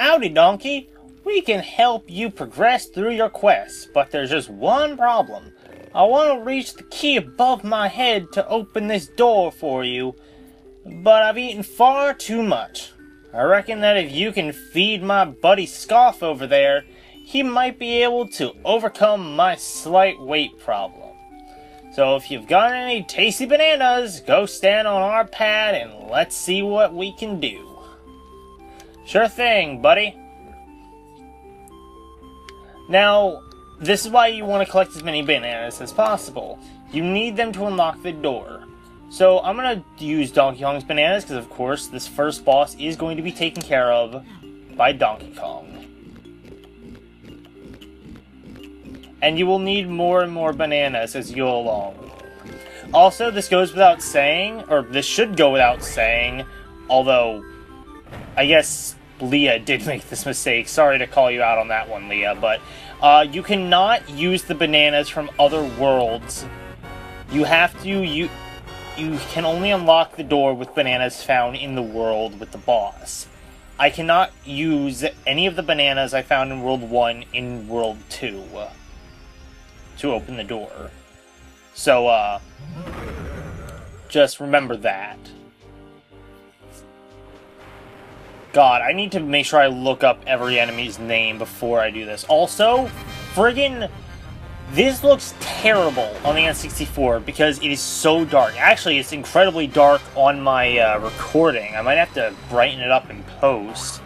Howdy, Donkey. We can help you progress through your quest, but there's just one problem. I want to reach the key above my head to open this door for you, but I've eaten far too much. I reckon that if you can feed my buddy Scoff over there, he might be able to overcome my slight weight problem. So if you've got any tasty bananas, go stand on our pad and let's see what we can do. Sure thing, buddy. Now, this is why you want to collect as many bananas as possible. You need them to unlock the door. So I'm going to use Donkey Kong's bananas because, of course, this first boss is going to be taken care of by Donkey Kong. And you will need more and more bananas as you go along. Also, this goes without saying, or this should go without saying, although I guess Leah did make this mistake. Sorry to call you out on that one, Leah, but uh, you cannot use the bananas from other worlds. You have to you you can only unlock the door with bananas found in the world with the boss. I cannot use any of the bananas I found in World 1 in World 2 to open the door. So, uh, just remember that. God, I need to make sure I look up every enemy's name before I do this. Also, friggin' this looks terrible on the N64 because it is so dark. Actually, it's incredibly dark on my uh, recording. I might have to brighten it up in post.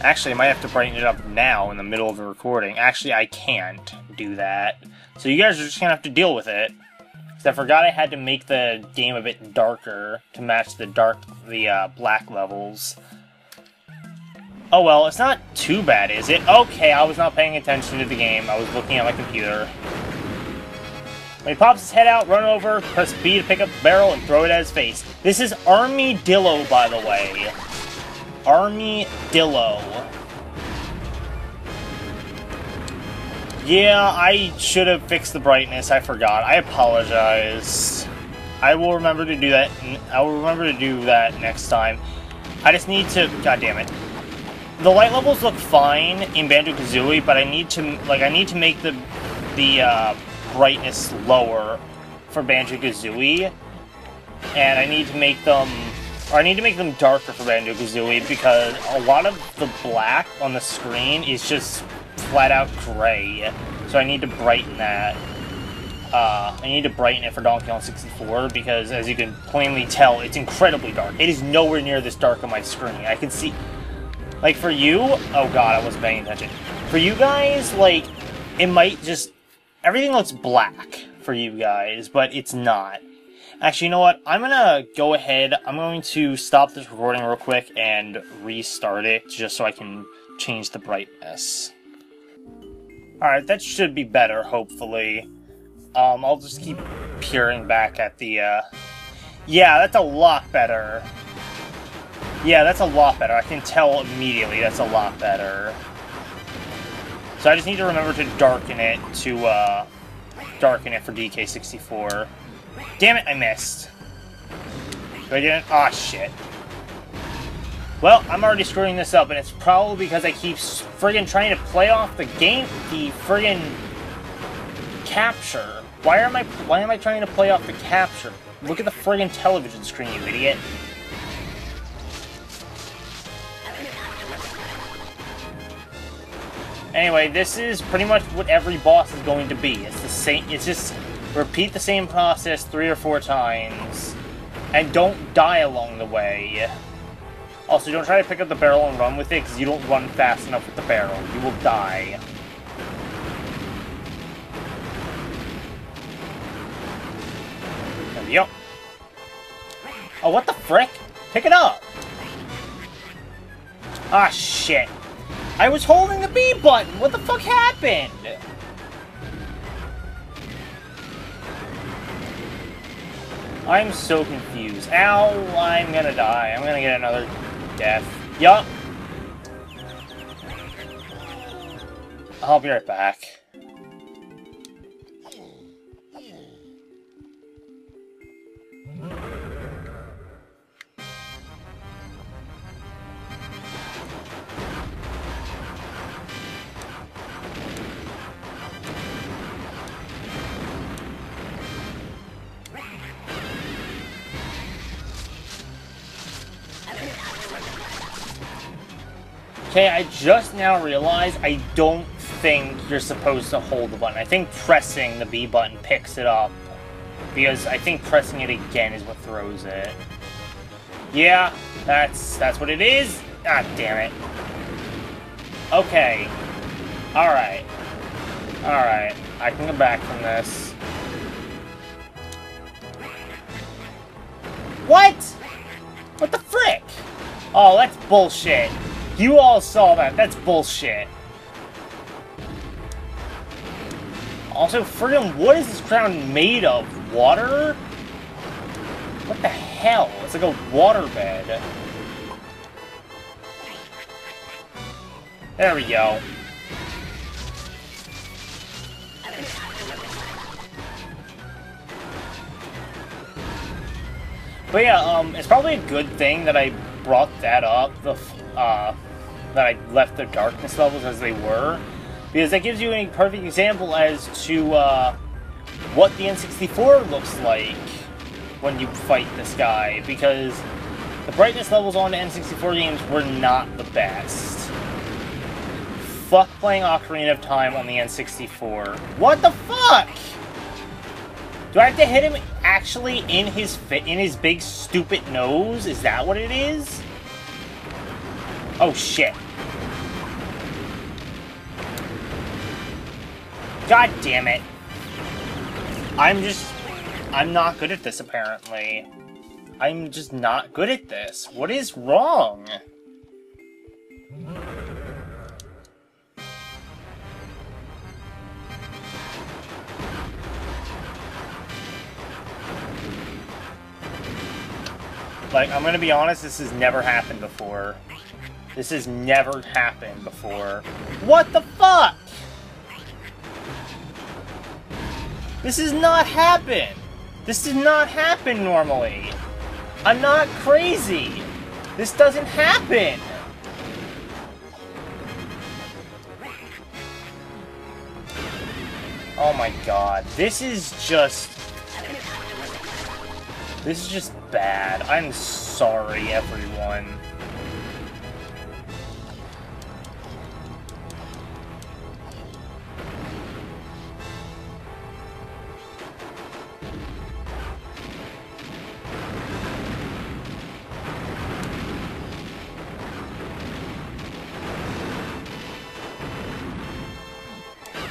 Actually, I might have to brighten it up now in the middle of the recording. Actually, I can't do that. So you guys are just gonna have to deal with it. I forgot I had to make the game a bit darker to match the dark, the uh, black levels. Oh well, it's not too bad, is it? Okay, I was not paying attention to the game. I was looking at my computer. When he pops his head out, run over, press B to pick up the barrel, and throw it at his face. This is Army-Dillo, by the way. Army-Dillo. Yeah, I should have fixed the brightness. I forgot. I apologize. I will remember to do that. I will remember to do that next time. I just need to... God damn it. The light levels look fine in Banjo-Kazooie, but I need to... Like, I need to make the, the uh, brightness lower for Banjo-Kazooie. And I need to make them... Or I need to make them darker for Banjo-Kazooie because a lot of the black on the screen is just flat out gray. So I need to brighten that. Uh, I need to brighten it for Donkey Kong 64 because, as you can plainly tell, it's incredibly dark. It is nowhere near this dark on my screen. I can see... Like, for you... Oh god, I wasn't paying attention. For you guys, like, it might just... Everything looks black for you guys, but it's not. Actually, you know what? I'm gonna go ahead. I'm going to stop this recording real quick and restart it just so I can change the brightness. Alright, that should be better, hopefully. Um, I'll just keep peering back at the, uh... Yeah, that's a lot better. Yeah, that's a lot better. I can tell immediately that's a lot better. So I just need to remember to darken it to, uh... Darken it for DK64. Damn it, I missed. Did I didn't? Aw, oh, shit. Well, I'm already screwing this up, and it's probably because I keep friggin' trying to play off the game, the friggin' capture. Why am I, why am I trying to play off the capture? Look at the friggin' television screen, you idiot. Anyway, this is pretty much what every boss is going to be. It's the same, it's just repeat the same process three or four times, and don't die along the way. Also, don't try to pick up the barrel and run with it, because you don't run fast enough with the barrel. You will die. There we go. Oh, what the frick? Pick it up! Ah, shit. I was holding the B button! What the fuck happened? I'm so confused. Ow, I'm gonna die. I'm gonna get another death. Yup. I'll be right back. Okay, I just now realized I don't think you're supposed to hold the button. I think pressing the B button picks it up. Because I think pressing it again is what throws it. Yeah, that's that's what it is. Ah, damn it. Okay. Alright. Alright. I can come back from this. What? What the frick? Oh, that's bullshit. You all saw that. That's bullshit. Also, friggin' what is this crown made of? Water? What the hell? It's like a waterbed. There we go. But yeah, um, it's probably a good thing that I brought that up, the, uh, that I left the darkness levels as they were, because that gives you a perfect example as to, uh, what the N64 looks like when you fight this guy, because the brightness levels on the N64 games were not the best. Fuck playing Ocarina of Time on the N64. What the fuck? Do I have to hit him actually in his fit in his big stupid nose? Is that what it is? Oh shit. God damn it. I'm just I'm not good at this apparently. I'm just not good at this. What is wrong? Like, I'm gonna be honest, this has never happened before. This has never happened before. What the fuck? This has not happened! This does not happen normally! I'm not crazy! This doesn't happen! Oh my god, this is just this is just bad. I'm sorry, everyone.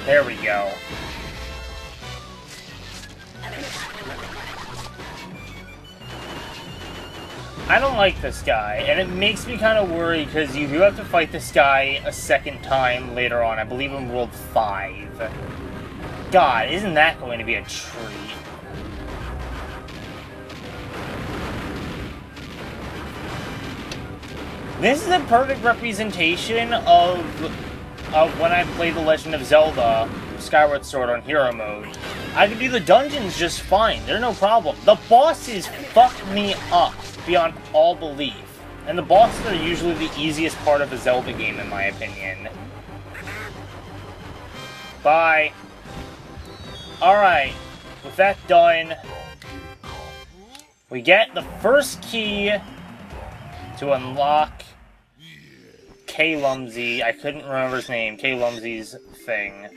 There we go. I don't like this guy, and it makes me kind of worried because you do have to fight this guy a second time later on. I believe in World 5. God, isn't that going to be a treat? This is a perfect representation of, of when I played The Legend of Zelda Skyward Sword on Hero Mode. I can do the dungeons just fine, they're no problem. The bosses fuck me up beyond all belief. And the bosses are usually the easiest part of a Zelda game, in my opinion. Bye. Alright, with that done, we get the first key to unlock K. Lumsy. I couldn't remember his name. K. Lumsy's thing.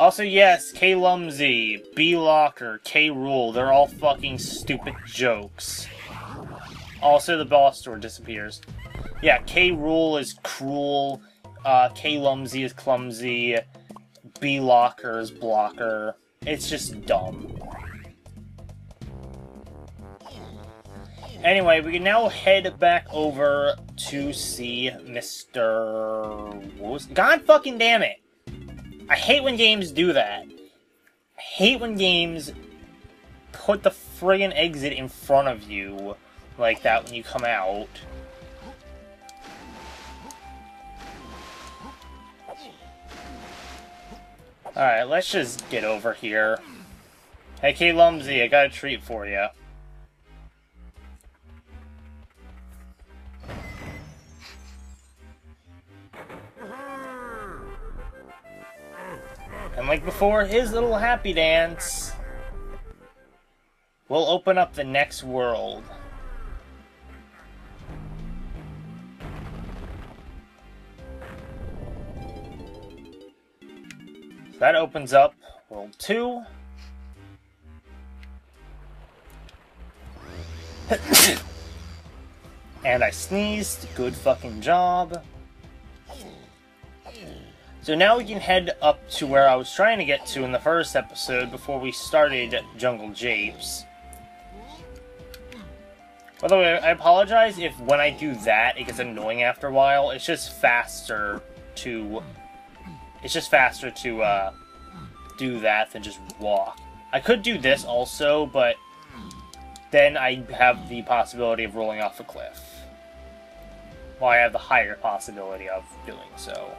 Also, yes, K. Lumsy, B. Locker, K. Rool, they're all fucking stupid jokes. Also, the boss door disappears. Yeah, K. Rool is cruel, uh, K. Lumsy is clumsy, B. Locker is blocker. It's just dumb. Anyway, we can now head back over to see Mr... God fucking damn it! I hate when games do that. I hate when games put the friggin' exit in front of you like that when you come out. Alright, let's just get over here. Hey, K. Lumsy, I got a treat for you. before his little happy dance, we'll open up the next world. That opens up world two. and I sneezed. Good fucking job. So now we can head up to where I was trying to get to in the first episode before we started Jungle Japes. By the way, I apologize if when I do that, it gets annoying after a while. It's just faster to... It's just faster to uh, do that than just walk. I could do this also, but then I have the possibility of rolling off a cliff. Well, I have the higher possibility of doing so.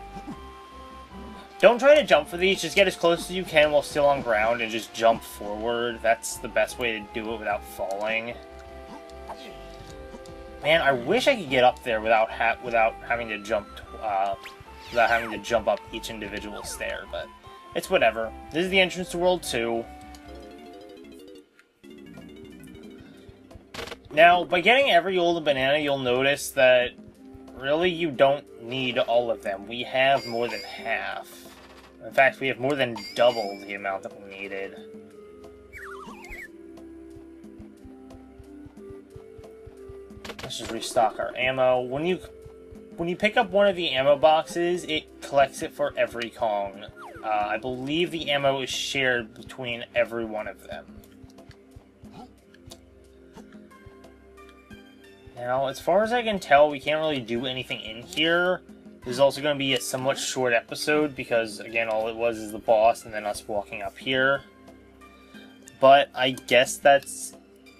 Don't try to jump for these, just get as close as you can while still on ground and just jump forward. That's the best way to do it without falling. Man, I wish I could get up there without ha without having to jump uh, without having to jump up each individual stair, but it's whatever. This is the entrance to World 2. Now, by getting every old banana, you'll notice that really you don't need all of them. We have more than half. In fact, we have more than double the amount that we needed. Let's just restock our ammo. When you when you pick up one of the ammo boxes, it collects it for every Kong. Uh, I believe the ammo is shared between every one of them. Now, as far as I can tell, we can't really do anything in here. This is also going to be a somewhat short episode because, again, all it was is the boss and then us walking up here. But I guess that's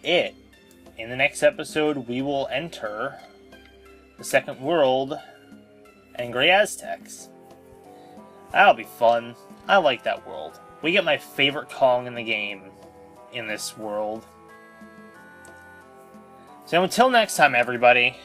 it. In the next episode, we will enter the second world Angry Aztecs. That'll be fun. I like that world. We get my favorite Kong in the game in this world. So until next time, everybody.